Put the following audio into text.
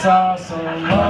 guitar solo